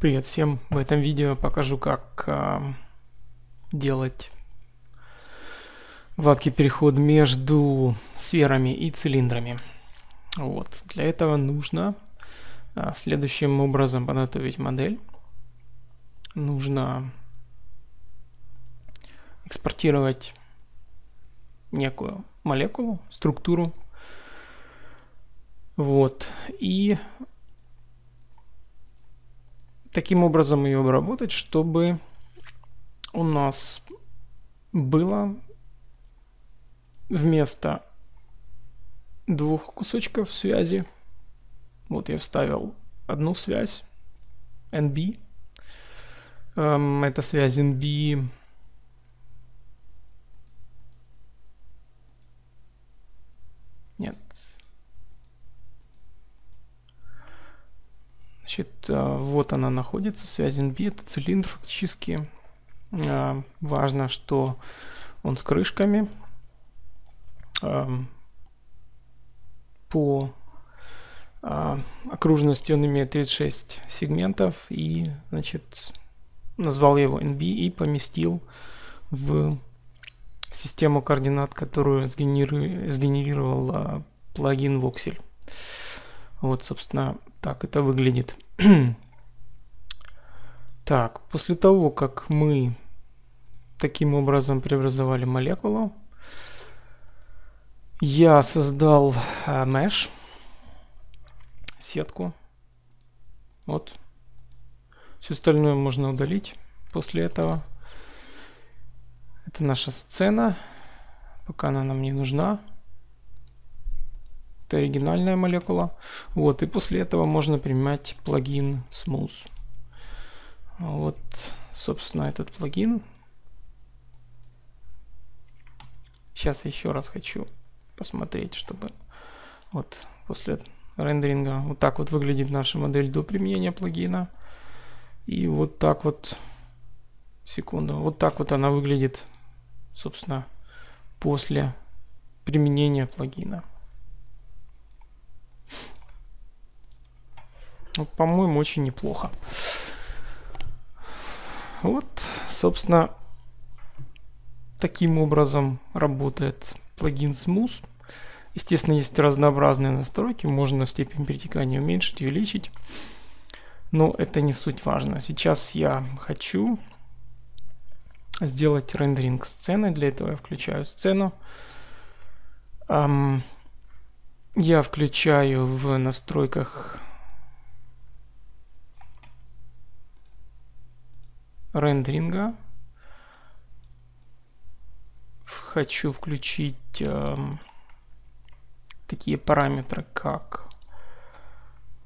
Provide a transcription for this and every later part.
Привет всем! В этом видео покажу, как э, делать гладкий переход между сферами и цилиндрами. Вот. Для этого нужно э, следующим образом подготовить модель. Нужно экспортировать некую молекулу, структуру. Вот. И таким образом ее обработать, чтобы у нас было вместо двух кусочков связи, вот я вставил одну связь, NB, эм, это связь NB Нет, Значит, э, вот она находится, связь NB, это цилиндр фактически. Э, важно, что он с крышками. Эм, по э, окружности он имеет 36 сегментов и, значит, назвал его NB и поместил в систему координат, которую сгенерировал плагин Voxel. Вот, собственно, так это выглядит. так, после того, как мы таким образом преобразовали молекулу, я создал uh, mesh, сетку. Вот. Все остальное можно удалить после этого. Это наша сцена. Пока она нам не нужна. Это оригинальная молекула. Вот, и после этого можно применять плагин Smooth. Вот, собственно, этот плагин. Сейчас еще раз хочу посмотреть, чтобы вот после рендеринга вот так вот выглядит наша модель до применения плагина. И вот так вот, секунду, вот так вот она выглядит, собственно, после применения плагина. Ну, по-моему, очень неплохо. Вот, собственно, таким образом работает плагин Smooth. Естественно, есть разнообразные настройки, можно степень перетекания уменьшить увеличить. Но это не суть важно. Сейчас я хочу сделать рендеринг сцены. Для этого я включаю сцену. Я включаю в настройках рендеринга. Хочу включить э, такие параметры, как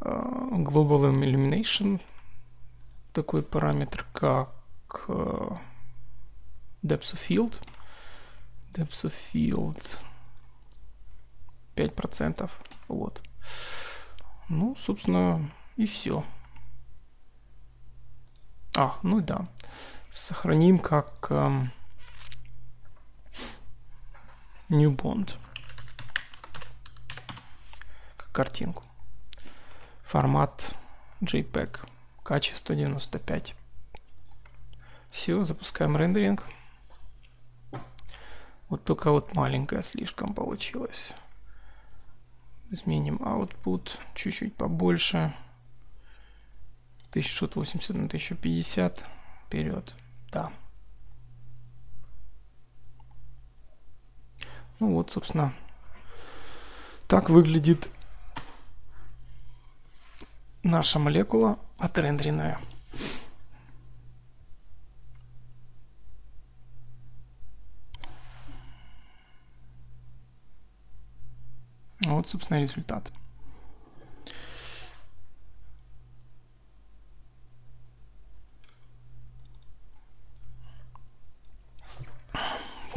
э, Global Illumination, такой параметр, как э, Depth of Field. Depth of Field 5%. Вот. Ну, собственно, и все. А, ну да. Сохраним как эм, New Bond. Как картинку. Формат JPEG. Качество 95. Все, запускаем рендеринг. Вот только вот маленькая слишком получилось. Изменим output чуть-чуть побольше. 1680 на 1050 вперед. Да. Ну вот, собственно, так выглядит наша молекула отрендеренная. Вот, собственно, результат.